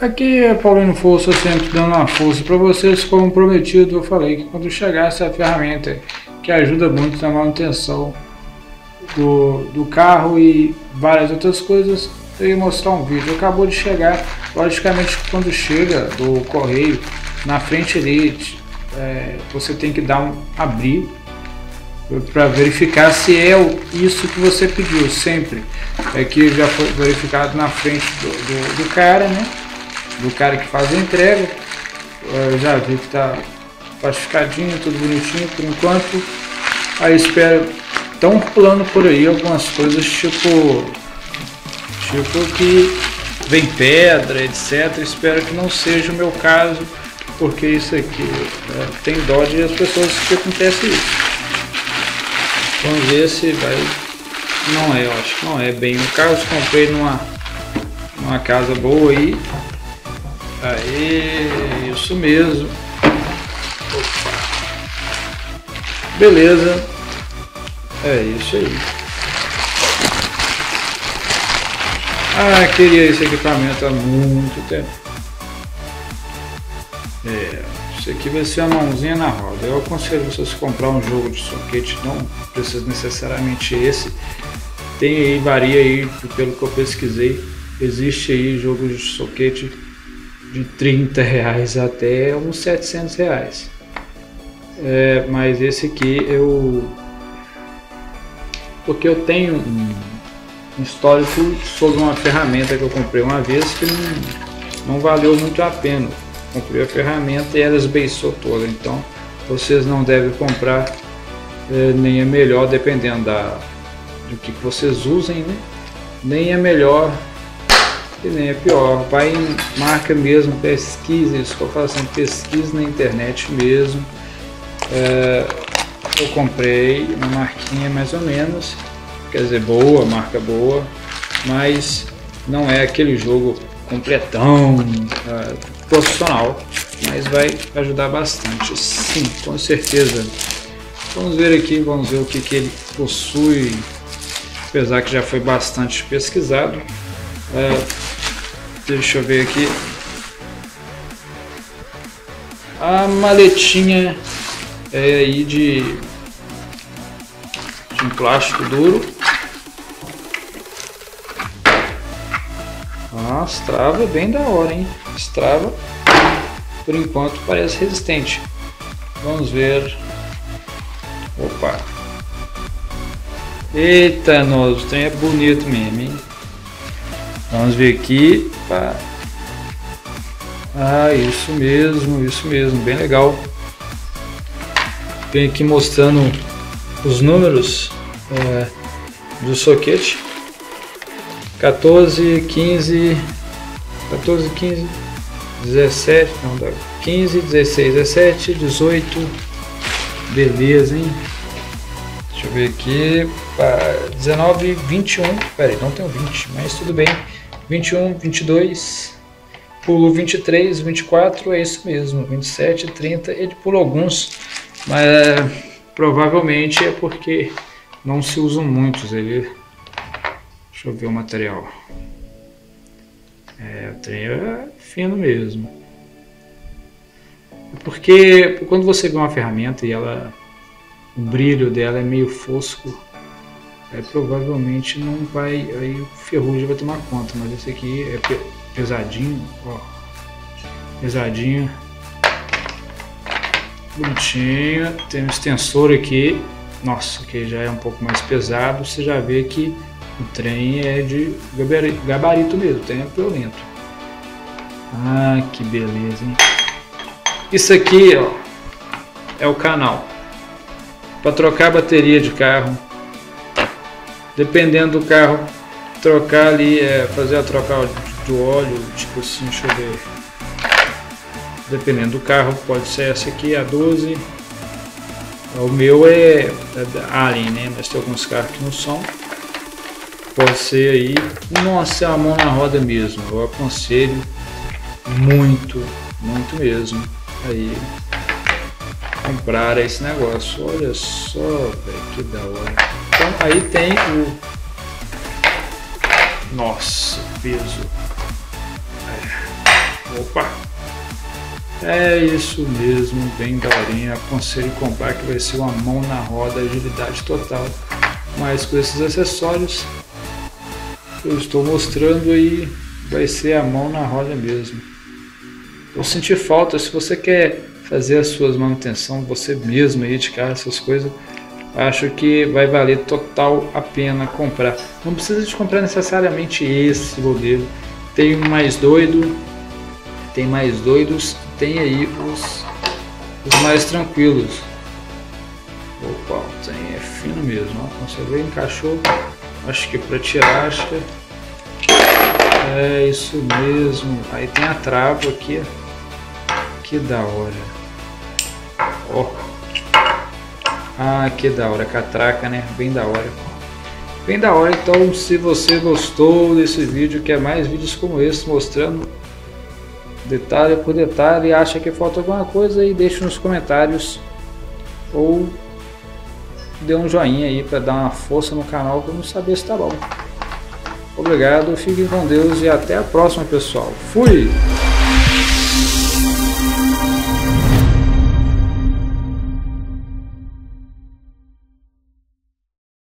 Aqui é Paulino Força, sempre dando uma força para vocês, como prometido, eu falei que quando chegasse a ferramenta que ajuda muito na manutenção do, do carro e várias outras coisas, eu ia mostrar um vídeo. Acabou de chegar, logicamente quando chega do correio, na frente ali, é, você tem que dar um abrir para verificar se é isso que você pediu, sempre. É que já foi verificado na frente do, do, do cara, né? Do cara que faz a entrega. Eu já vi que está plastificadinho, tudo bonitinho por enquanto. Aí espero. Estão pulando por aí algumas coisas tipo. Tipo que vem pedra, etc. Espero que não seja o meu caso, porque isso aqui é, tem dó de as pessoas que acontece isso. Vamos ver se vai. Não é, eu acho que não é bem. O eu comprei numa, numa casa boa aí. Aí, isso mesmo. Opa. Beleza. É isso aí. Ah, queria esse equipamento há muito tempo. É, isso aqui vai ser uma mãozinha na roda. Eu aconselho vocês comprar um jogo de soquete, não precisa necessariamente esse. Tem aí, varia aí, pelo que eu pesquisei, existe aí jogo de soquete de 30 reais até uns 700 reais. É, mas esse aqui eu porque eu tenho um, histórico sobre uma ferramenta que eu comprei uma vez que não, não valeu muito a pena. Comprei a ferramenta e ela esbeiçou toda, então vocês não devem comprar é, nem é melhor dependendo da, do que, que vocês usem, né? nem é melhor é pior. Vai em marca mesmo, pesquise, isso que eu falo assim, pesquise na internet mesmo. É, eu comprei uma marquinha mais ou menos, quer dizer, boa, marca boa, mas não é aquele jogo completão, é, profissional, mas vai ajudar bastante, sim, com certeza. Vamos ver aqui, vamos ver o que, que ele possui, apesar que já foi bastante pesquisado. É, deixa eu ver aqui. A maletinha é aí de, de um plástico duro. Ah, as travas bem da hora, hein? As travas, por enquanto, parece resistente. Vamos ver. Opa! Eita, nossa, o trem é bonito mesmo, hein? Vamos ver aqui. Ah, isso mesmo, isso mesmo, bem legal. Vem aqui mostrando os números é, do soquete. 14, 15, 14, 15, 17, não dá. 15, 16, 17, 18. Beleza, hein? Deixa eu ver aqui. 19, 21. Pera aí, não tenho 20, mas tudo bem. 21, 22, pulo 23, 24, é isso mesmo, 27, 30, ele pula alguns, mas é, provavelmente é porque não se usam muitos, ele... Deixa eu ver o material. É, o trem é fino mesmo. Porque quando você vê uma ferramenta e ela o brilho dela é meio fosco, é, provavelmente não vai, aí o ferrugem vai tomar conta, mas esse aqui é pesadinho, ó, pesadinho, bonitinho, tem um extensor aqui, nossa, que já é um pouco mais pesado, você já vê que o trem é de gabarito, mesmo, tem é violento. Ah, que beleza, hein? Isso aqui, ó, é o canal. Para trocar a bateria de carro dependendo do carro, trocar ali, é, fazer a troca do óleo, tipo assim, deixa eu ver. Dependendo do carro, pode ser essa aqui, a 12. O meu é, é Alien, né? Mas tem alguns carros que não são. Pode ser aí. Nossa, é uma mão na roda mesmo. Eu aconselho muito, muito mesmo. Aí comprar esse negócio. Olha só, que da hora. Então aí tem o. Nossa, peso. É. Opa! É isso mesmo, bem daorinha. Aconselho comprar que vai ser uma mão na roda, agilidade total. Mas com esses acessórios eu estou mostrando aí, vai ser a mão na roda mesmo. Eu senti falta, se você quer fazer as suas manutenção você mesmo aí de casa, essas coisas, acho que vai valer total a pena comprar. Não precisa de comprar necessariamente esse modelo. Tem um mais doido, tem mais doidos, tem aí os, os mais tranquilos. Opa, tem, é fino mesmo, ó. vê, encaixou, acho que para tirar, acho que é isso mesmo. Aí tem a trava aqui, que da hora. Ó, ah, que da hora, catraca, né? Bem da hora. Bem da hora, então se você gostou desse vídeo, quer mais vídeos como esse mostrando detalhe por detalhe e acha que falta alguma coisa aí deixe nos comentários ou dê um joinha aí para dar uma força no canal para eu saber se tá bom. Obrigado, fiquem com Deus e até a próxima pessoal. Fui!